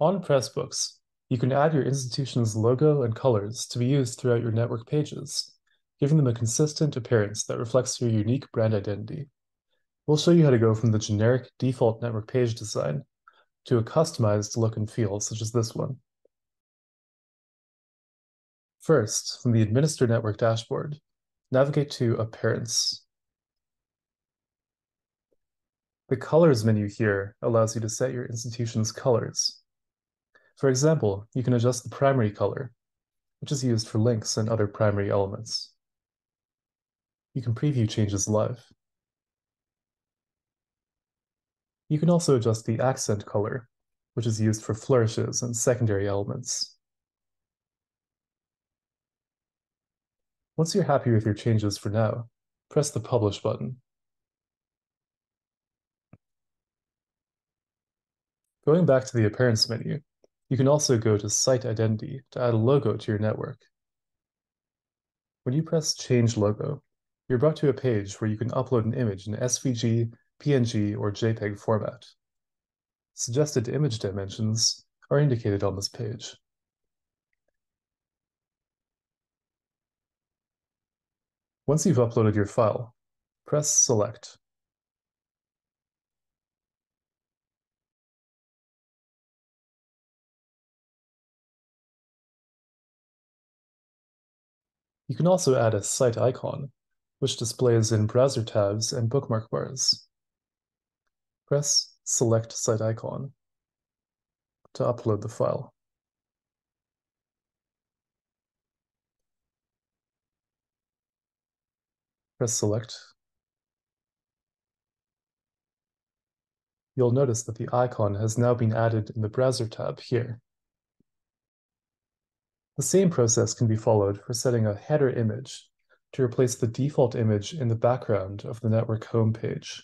On Pressbooks, you can add your institution's logo and colors to be used throughout your network pages, giving them a consistent appearance that reflects your unique brand identity. We'll show you how to go from the generic default network page design to a customized look and feel, such as this one. First, from the Administer Network dashboard, navigate to Appearance. The Colors menu here allows you to set your institution's colors. For example, you can adjust the primary color, which is used for links and other primary elements. You can preview changes live. You can also adjust the accent color, which is used for flourishes and secondary elements. Once you're happy with your changes for now, press the Publish button. Going back to the Appearance menu, you can also go to Site Identity to add a logo to your network. When you press Change Logo, you're brought to a page where you can upload an image in SVG, PNG, or JPEG format. Suggested image dimensions are indicated on this page. Once you've uploaded your file, press Select. You can also add a site icon, which displays in browser tabs and bookmark bars. Press Select Site Icon to upload the file. Press select. You'll notice that the icon has now been added in the browser tab here. The same process can be followed for setting a header image to replace the default image in the background of the network homepage.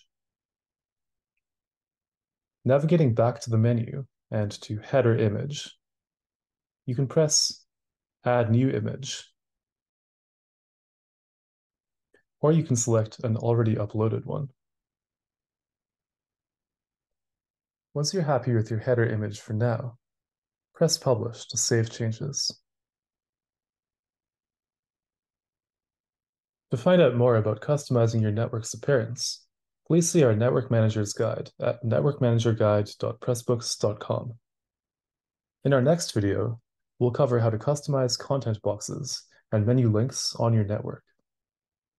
Navigating back to the menu and to header image, you can press Add New Image or you can select an already uploaded one. Once you're happy with your header image for now, press Publish to save changes. To find out more about customizing your network's appearance, please see our Network Manager's Guide at networkmanagerguide.pressbooks.com. In our next video, we'll cover how to customize content boxes and menu links on your network.